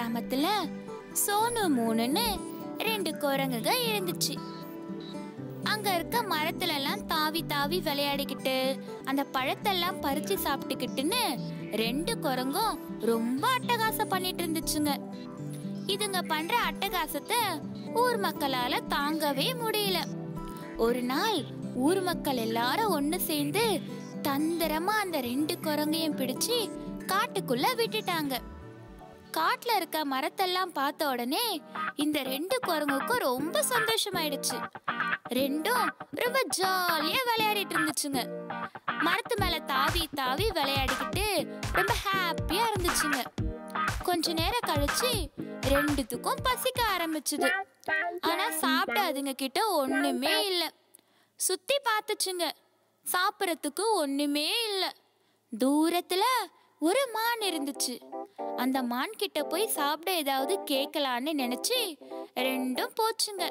கிராமத்துல சோனு மூணுன்னு ரெண்டு குரங்குங்க இருந்துச்சு. அங்க இருக்க மரத்துல எல்லாம் தாவி தாவி விளையாடிக்கிட்டு அந்த பழத்தெல்லாம் பறிச்சு சாப்பிட்டுக்கிட்டுன்னு ரெண்டு குரங்கும் ரொம்ப அட்டகாசம் பண்ணிட்டு இருந்துச்சுங்க. இதுங்க பண்ற அட்டகாசத்தை ஊர் மக்களால தாங்கவே முடியல. ஒரு நாள் ஊர் மக்கள் எல்லாரும் ஒண்ணு சேர்ந்து தந்திரமா அந்த ரெண்டு குரங்கையும் பிடிச்சு காட்டுக்குள்ள விட்டுட்டாங்க. காட்டுல இருக்க மரத்தெல்லாம் பார்த்த உடனே இந்த ரெண்டு குரங்குக்கும் ரொம்ப சந்தோஷமாயிடுச்சு. ரெண்டும் ரொம்ப ஜாலியா விளையாடிட்டு இருந்துச்சுங்க. மரத்து மேல தாவி தாவி விளையாடிக்கிட்டு ரொம்ப ஹாப்பியா இருந்துச்சுங்க. கொஞ்ச நேரம் கழிச்சு ரெண்டுத்துக்கும் பசிக்க ஆரம்பிச்சுது. ஆனா சாப்பிட அதுங்க கிட்ட ஒண்ணுமே இல்ல. சுத்தி பார்த்துச்சுங்க. சாப்பிடறதுக்கு ஒண்ணுமே இல்ல. தூரத்துல ஒரு மான் இருந்துச்சு. அந்த மான் கிட்ட போய் சாப்பிட ஏதாவது கேட்கலான்னு நினைச்சு ரெண்டும் போச்சுங்க.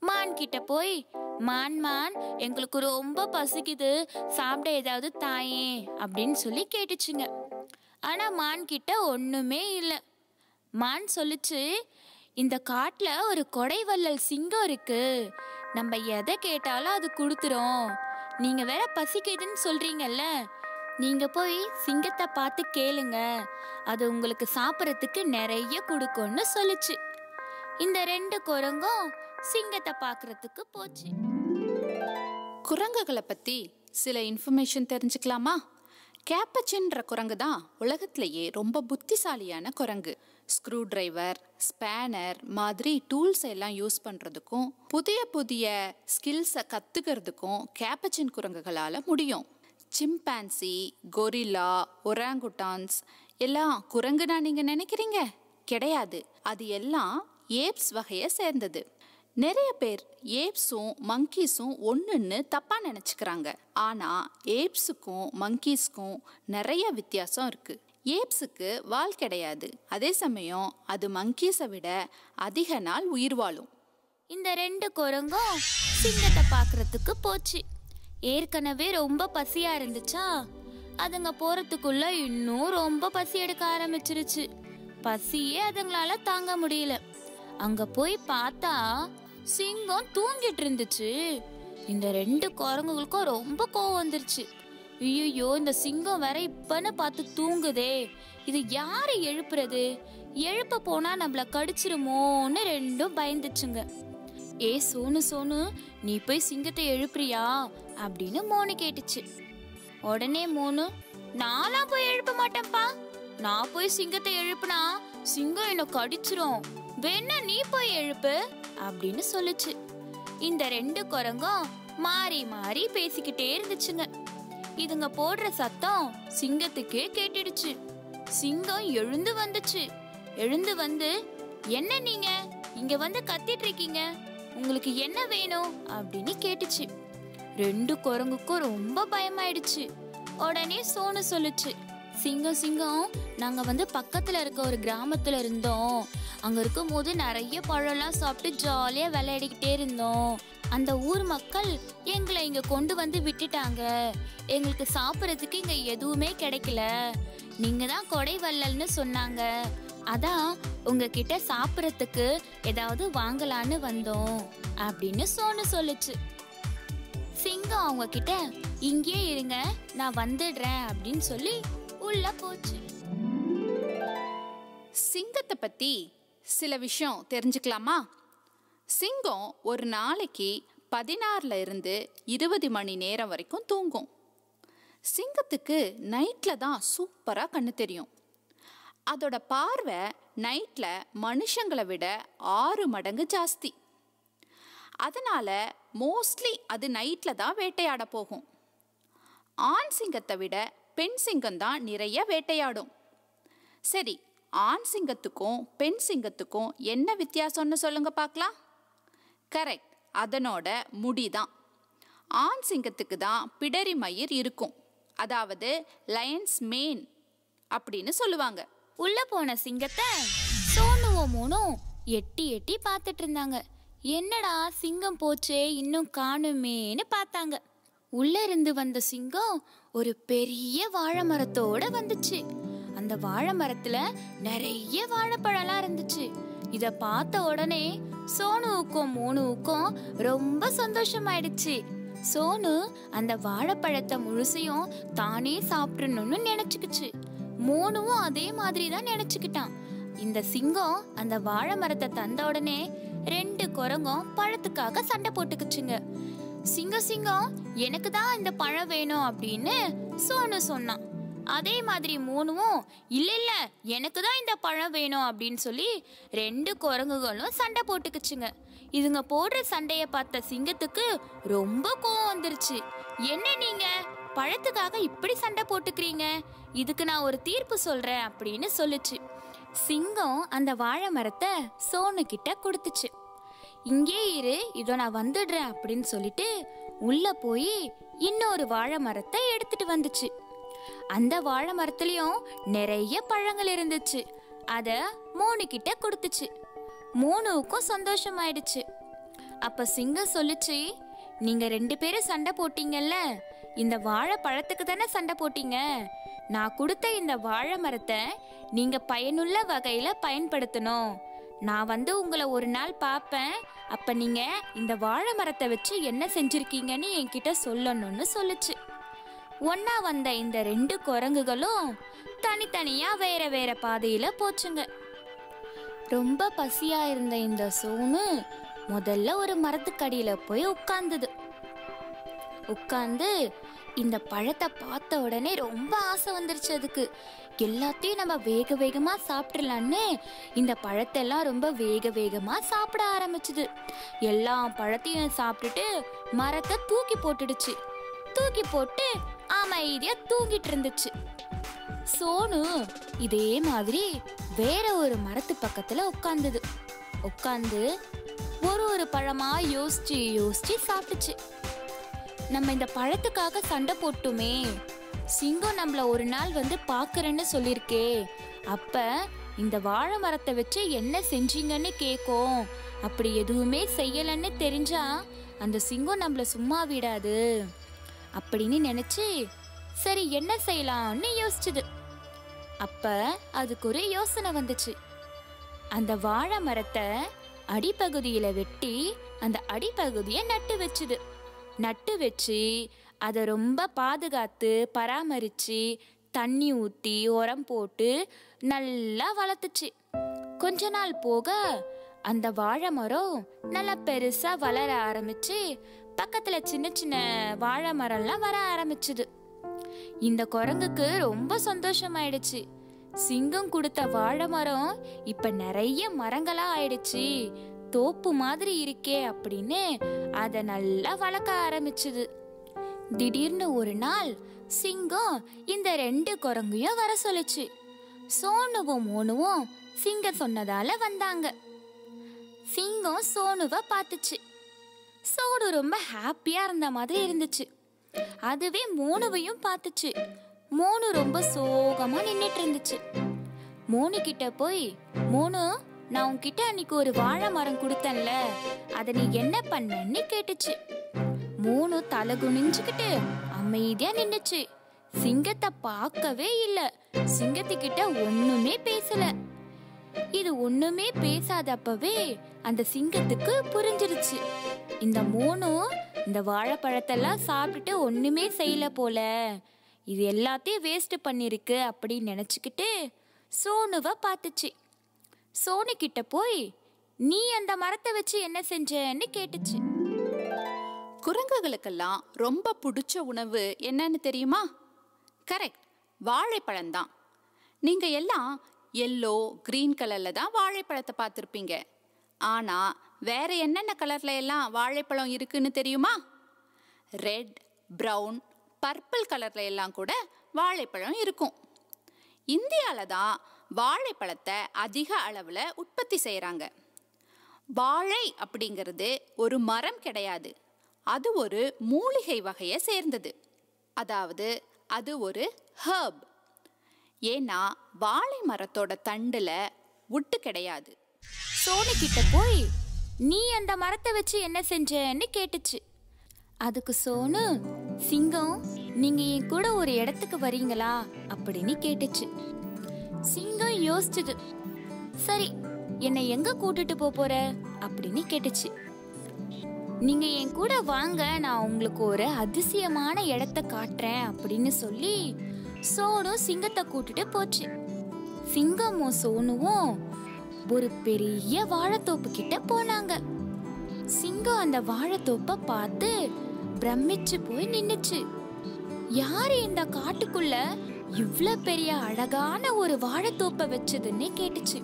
மான் கிட்ட போய் மான் மான் எங்களுக்கு ரொம்ப பசிக்குது. சாப்பிட ஏதாவது தாயே அப்படின்னு சொல்லி கேட்டுச்சுங்க. ஆனா மான் கிட்ட ஒண்ணுமே இல்லை. மான் சொல்லுச்சு இந்த காட்டில் ஒரு கொடைவள்ளல் சிங்கம் இருக்கு. நம்ம எதை கேட்டாலும் அது கொடுத்துரும். நீங்கள் வேற பசிக்குதுன்னு சொல்கிறீங்கல்ல நீங்க போய் சிங்கத்தை பார்த்து கேளுங்க. அது உங்களுக்கு சாப்பிட்றதுக்கு நிறைய கொடுக்கும்னு சொல்லுச்சு. இந்த ரெண்டு குரங்கும் சிங்கத்தை பார்க்கறதுக்கு போச்சு. குரங்குகளை பத்தி சில இன்ஃபர்மேஷன் தெரிஞ்சுக்கலாமா? கேப்பச்சின்ற குரங்கு தான் உலகத்திலேயே ரொம்ப புத்திசாலியான குரங்கு. ஸ்க்ரூ டிரைவர் ஸ்பேனர் மாதிரி டூல்ஸ் எல்லாம் யூஸ் பண்ணுறதுக்கும் புதிய புதிய ஸ்கில்ஸை கற்றுக்கிறதுக்கும் கேப்பச்சின் குரங்குகளால் முடியும். சிம்பான்சி கொரில்லா ஒராங்குட்டான்ஸ் எல்லாம் குரங்குனா நீங்கள் நினைக்கிறீங்க? கிடையாது. அது எல்லாம் ஏப்ஸ் வகையை சேர்ந்தது. நிறைய பேர் ஏப்ஸும் மங்கீஸும் ஒன்றுன்னு தப்பாக நினச்சிக்கிறாங்க. ஆனால் ஏப்ஸுக்கும் மங்கீஸ்க்கும் நிறைய வித்தியாசம் இருக்குது ஏப்ஸுக்கு வால் கிடையாது. அதே சமயம் அது மங்கீஸை விட அதிக நாள் உயிர் வாழும். இந்த ரெண்டு குரங்கும் சிங்கத்தை பார்க்கறதுக்கு போச்சு. ஏற்கனவே ரொம்ப பசியா இருந்துச்சா? அதுங்க போறதுக்குள்ள இன்னும் ரொம்ப பசி எடுக்க ஆரம்பிச்சிருச்சு. பசியே அதுங்களால தாங்க முடியல. அங்க போய் பார்த்தா சிங்கம் தூங்கிட்டு இருந்துச்சு. இந்த ரெண்டு குரங்குகளுக்கும் ரொம்ப கோவம் வந்துருச்சு. ஐயோ இந்த சிங்கம் வேற இப்பன்னு பார்த்து தூங்குதே. இது யாரு எழுப்புறது? எழுப்ப போனா நம்மள கடிச்சிருமோன்னு ரெண்டும் பயந்துச்சுங்க. ஏ சோனு சோனு நீ போய் சிங்கத்தை எழுப்புறியா? அப்படின்னு மோனு கேட்டுச்சு. உடனே மோனு நான்லாம் போய் எழுப்ப மாட்டேன்ப்பா நான் போய் சிங்கத்தை எழுப்புனா சிங்கம் என்னை கடிச்சிரும். வேணா நீ போய் எழுப்பு அப்படின்னு சொல்லுச்சு. இந்த ரெண்டு குரங்கும் மாறி மாறி பேசிக்கிட்டே இருந்துச்சுங்க. இதுங்க போடுற சத்தம் சிங்கத்துக்கே கேட்டுடுச்சு. சிங்கம் எழுந்து வந்துச்சு. எழுந்து வந்து என்ன நீங்க? இங்க வந்து கத்திட்டு இருக்கீங்க. உங்களுக்கு என்ன வேணும் அப்படின்னு கேட்டுச்சு. ரெண்டு குரங்குக்கும் ரொம்ப பயமாயிடுச்சு. உடனே சோனு சொல்லுச்சு சிங்கம் சிங்கம் நாங்க வந்து பக்கத்துல இருக்க ஒரு கிராமத்துல இருந்தோம். அங்க இருக்கும் போது நிறைய பழம்லாம் சாப்பிட்டு ஜாலியா விளையாடிக்கிட்டே இருந்தோம். அந்த ஊர் மக்கள் எங்களை இங்க கொண்டு வந்து விட்டுட்டாங்க. எங்களுக்கு சாப்பிட்றதுக்கு இங்க எதுவுமே கிடைக்கல. நீங்க தான் கொடை வள்ளல்னு சொன்னாங்க. அதான் உங்ககிட்ட சாப்பிட்றதுக்கு ஏதாவது வாங்கலான்னு வந்தோம் அப்படின்னு சோனு சொல்லுச்சு. சிங்கம் அவங்க கிட்ட இங்கே இருங்க நான் வந்துடுறேன் அப்படின்னு சொல்லி உள்ள போச்சு. சிங்கத்தை பற்றி சில விஷயம் தெரிஞ்சுக்கலாமா? சிங்கம் ஒரு நாளைக்கு பதினாறுல இருந்து இருபது மணி நேரம் வரைக்கும் தூங்கும். சிங்கத்துக்கு நைட்டில் தான் சூப்பராக கண்ணு தெரியும். அதோட பார்வை நைட்டில் மனுஷங்களை விட ஆறு மடங்கு ஜாஸ்தி. அதனால் மோஸ்ட்லி அது நைட்டில் தான் வேட்டையாட போகும். ஆண் சிங்கத்தை விட பெண் சிங்கம் தான் நிறைய வேட்டையாடும். சரி ஆண் சிங்கத்துக்கும் பெண் சிங்கத்துக்கும் என்ன வித்தியாசம்னு சொல்லுங்க பார்க்கலாம். கரெக்ட் அதனோட முடி தான். ஆண் சிங்கத்துக்கு தான் பிடரி மயிர் இருக்கும். அதாவது லயன்ஸ் மேன் அப்படின்னு சொல்லுவாங்க. உள்ள போன சிங்கத்தை சோனுவும் மூணும் எட்டி எட்டி பார்த்துட்டு இருந்தாங்க. என்னடா சிங்கம் போச்சே இன்னும் காணுமேன்னு பார்த்தாங்க. உள்ள இருந்து வந்த சிங்கம் ஒரு பெரிய வாழை மரத்தோட வந்துச்சு. அந்த வாழை மரத்துல நிறைய வாழைப்பழம்லாம் இருந்துச்சு. இத பார்த்த உடனே சோனுவுக்கும் மோனுவுக்கும் ரொம்ப சந்தோஷமாயிடுச்சு. சோனு அந்த வாழைப்பழத்தை முழுசையும் தானே சாப்பிடணும்னு நினைச்சுக்கிச்சு. மோனுவும் அதே மாதிரி தான் நினைச்சுக்கிட்டான். இந்த சிங்கம் அந்த வாழை மரத்தை தந்த உடனே ரெண்டு குரங்கும் பழத்துக்காக சண்டை போட்டுக்குச்சுங்க. சிங்கம் சிங்கம் எனக்கு தான் இந்த பழம் வேணும் அப்படின்னு சோனு சொன்னான். அதே மாதிரி மூணுவும் இல்ல இல்ல எனக்கு தான் இந்த பழம் வேணும் அப்படின்னு சொல்லி ரெண்டு குரங்குகளும் சண்டை போட்டுக்குச்சுங்க. இதுங்க போடுற சண்டைய பார்த்த சிங்கத்துக்கு ரொம்ப கோவம் வந்துருச்சு. என்ன நீங்க? பழத்துக்காக இப்படி சண்டை போட்டுக்கிறீங்க? இதுக்கு நான் ஒரு தீர்ப்பு சொல்றேன் அப்படின்னு சொல்லுச்சு. சிங்கம் அந்த வாழை மரத்தை சோனு கிட்ட கொடுத்துச்சு. இங்கே இரு இதோ நான் வந்துடுறேன் அப்படின்னு சொல்லிட்டு உள்ள போய் இன்னொரு வாழை மரத்தை எடுத்துட்டு வந்துச்சு. அந்த வாழை மரத்துலயும் நிறைய பழங்கள் இருந்துச்சு. அத மூணு கிட்ட கொடுத்துச்சு. மூணுவுக்கும் சந்தோஷமாயிடுச்சு. அப்ப சிங்கம் சொல்லுச்சு நீங்க ரெண்டு பேரும் சண்டை போட்டீங்கல்ல இந்த வாழை பழத்துக்கு தானே சண்டை போட்டீங்க? நான் கொடுத்த இந்த வாழை மரத்தை நீங்க பயனுள்ள வகையில பயன்படுத்தணும். நான் வந்து உங்களை ஒரு நாள் பார்ப்பேன். அப்ப நீங்க இந்த வாழை மரத்தை வச்சு என்ன செஞ்சிருக்கீங்கன்னு என்கிட்ட சொல்லணும்னு சொல்லுச்சு. ஒன்னா வந்த இந்த ரெண்டு குரங்குகளும் தனித்தனியா வேற வேற பாதையில போச்சுங்க. ரொம்ப பசியா இருந்த இந்த சோனு முதல்ல ஒரு மரத்துக்கடியில போய் உட்கார்ந்தது. உட்காந்து இந்த பழத்தை பார்த்த உடனே ரொம்ப ஆசை வந்துருச்சு அதுக்கு. எல்லாத்தையும் நம்ம வேக வேகமாக சாப்பிட்றலான்னு இந்த பழத்தெல்லாம் ரொம்ப வேக வேகமாக சாப்பிட ஆரம்பிச்சுது. எல்லா பழத்தையும் சாப்பிட்டுட்டு மரத்தை தூக்கி போட்டுடுச்சு. தூக்கி போட்டு அமைதியாக தூங்கிட்டு இருந்துச்சு. சோனு இதே மாதிரி வேற ஒரு மரத்து பக்கத்துல உட்காந்துது உட்காந்து ஒரு ஒரு பழமா யோசிச்சு யோசிச்சு சாப்பிட்டுச்சு. நம்ம இந்த பழத்துக்காக சண்டை போட்டுமே. சிங்கம் நம்மள ஒரு நாள் வந்து பாக்குறேன்னு சொல்லியிருக்கே. அப்ப இந்த வாழை மரத்தை வச்சு என்ன செஞ்சீங்கன்னு கேட்கும் அப்படி எதுவுமே செய்யலன்னு தெரிஞ்சா அந்த சிங்கம் நம்மள சும்மா விடாது. அப்படின்னு நினைச்சு சரி என்ன செய்யலாம்னு யோசிச்சுது. அப்ப அதுக்கு ஒரு யோசனை வந்துச்சு. அந்த வாழை மரத்தை அடிப்பகுதியில வெட்டி அந்த அடிப்பகுதியை நட்டு வச்சுது. நட்டு வச்சு அதை ரொம்ப பாதுகாத்து பராமரித்து தண்ணி ஊற்றி உரம் போட்டு நல்லா வளர்த்துச்சு. கொஞ்ச நாள் போக அந்த வாழை மரம் நல்லா பெருசாக வளர ஆரம்பிச்சு பக்கத்தில் சின்ன சின்ன வாழை மரம்லாம் வர ஆரம்பிச்சுது. இந்த குரங்குக்கு ரொம்ப சந்தோஷமாயிடுச்சு. சிங்கம் கொடுத்த வாழை மரம் இப்போ நிறைய மரங்களாக ஆயிடுச்சு. தோப்பு மாதிரி இருக்கே அப்படின்னு அதை நல்லா வளர்க்க ஆரம்பிச்சுது. திடீர்னு ஒரு நாள் சிங்கம் இந்த ரெண்டு குரங்கையும் வர சொல்லுச்சு. சோனுவும் மோனுவும் சிங்க சொன்னதால வந்தாங்க. சிங்கம் சோனுவை பார்த்துச்சு. சோனு ரொம்ப ஹாப்பியா இருந்த மாதிரி இருந்துச்சு. அதுவே மோனுவையும் பார்த்துச்சு. மோனு ரொம்ப சோகமா நின்னுட்டு இருந்துச்சு. மோனு கிட்ட போய் மோனு நான் உன்கிட்ட அன்னைக்கு ஒரு வாழை மரம் கொடுத்தேன்ல அதை நீ என்ன பண்ணன்னு கேட்டுச்சு. மூணு தலை குனிஞ்சுக்கிட்டு அமைதியா நின்னுச்சு. சிங்கத்தை பார்க்கவே இல்ல சிங்கத்துக்கிட்ட ஒண்ணுமே பேசல. இது ஒண்ணுமே பேசாதப்பவே அந்த சிங்கத்துக்கு புரிஞ்சிருச்சு. இந்த மூணும் இந்த வாழைப்பழத்தெல்லாம் சாப்பிட்டுட்டு ஒண்ணுமே செய்யல போல. இது எல்லாத்தையும் வேஸ்ட் பண்ணிருக்கு அப்படின்னு நினைச்சுக்கிட்டு சோனுவை பார்த்துச்சு. சோனி கிட்ட போய் நீ அந்த மரத்தை வச்சு என்ன செஞ்சன்னு கேட்டுச்சு. குரங்குகளுக்கெல்லாம் ரொம்ப பிடிச்ச உணவு என்னன்னு தெரியுமா? கரெக்ட் வாழைப்பழம்தான் நீங்க எல்லாம் எல்லோ கிரீன் கலர்ல தான் வாழைப்பழத்தை பார்த்துருப்பீங்க. ஆனா வேற என்னென்ன கலர்ல எல்லாம் வாழைப்பழம் இருக்குன்னு தெரியுமா? ரெட் ப்ரௌன் பர்பிள் கலர்ல எல்லாம் கூட வாழைப்பழம் இருக்கும். இந்தியாவில் தான் வாழைப்பழத்தை அதிக அளவில் உற்பத்தி செய்கிறாங்க வாழை அப்படிங்கிறது ஒரு மரம் கிடையாது. அது ஒரு மூலிகை வகையை சேர்ந்தது. அதாவது அது ஒரு ஹர்ப் ஏன்னா வாழை மரத்தோட தண்டுல ஒட்டு கிடையாது. சோனி கிட்ட போய் நீ அந்த மரத்தை வச்சு என்ன செஞ்சன்னு கேட்டுச்சு. அதுக்கு சோனு சிங்கம் நீங்க என் கூட ஒரு இடத்துக்கு வரீங்களா? அப்படின்னு கேட்டுச்சு. சிங்கம் யோசிச்சுது. சரி என்னை எங்க கூட்டிட்டு போ போற? அப்படின்னு கேட்டுச்சு. நீங்க என் கூட வாங்க நான் உங்களுக்கு ஒரு அதிசயமான இடத்த காட்டுறேன் அப்படின்னு சொல்லி சோனு சிங்கத்தை கூட்டிட்டு போச்சு. சிங்கமும் சோனுவும் ஒரு பெரிய வாழைத்தோப்பு கிட்ட போனாங்க. சிங்கம் அந்த வாழைத்தோப்பை பார்த்து பிரமிச்சு போய் நின்னுச்சு. யாரு இந்த காட்டுக்குள்ள இவ்ளோ பெரிய அழகான ஒரு வாழைத்தோப்பை வச்சதுன்னு கேட்டுச்சு.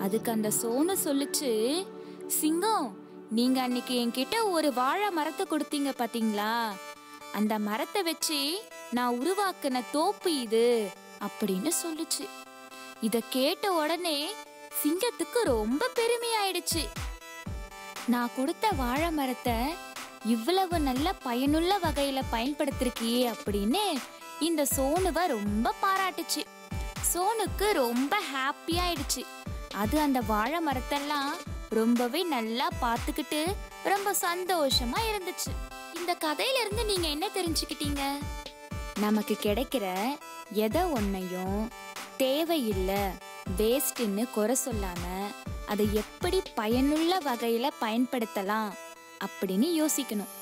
அதுக்கு அந்த சோனு சொல்லுச்சு சிங்கம் நீங்க அன்னைக்கு என்கிட்ட ஒரு வாழை மரத்தை கொடுத்தீங்க பாத்தீங்களா? அந்த மரத்தை வச்சு நான் உருவாக்குன தோப்பு இது அப்படின்னு சொல்லுச்சு. இத கேட்ட உடனே சிங்கத்துக்கு ரொம்ப பெருமையாயிடுச்சு. நான் கொடுத்த வாழை மரத்தை இவ்வளவு நல்ல பயனுள்ள வகையில பயன்படுத்திருக்கியே அப்படின்னு இந்த சோனுவை ரொம்ப பாராட்டுச்சு. சோனுக்கு ரொம்ப ஹாப்பி ஆயிடுச்சு. அது அந்த வாழை மரத்தெல்லாம் ரொம்பவே நல்லா பார்த்துக்கிட்டு ரொம்ப சந்தோஷமா இருந்துச்சு. இந்த கதையில இருந்து நீங்க என்ன தெரிஞ்சுக்கிட்டீங்க? நமக்கு கிடைக்கிற எதை ஒன்னையும் தேவையில்லை வேஸ்ட்ன்னு குறை சொல்லாம அதை எப்படி பயனுள்ள வகையில பயன்படுத்தலாம் அப்படின்னு யோசிக்கணும்.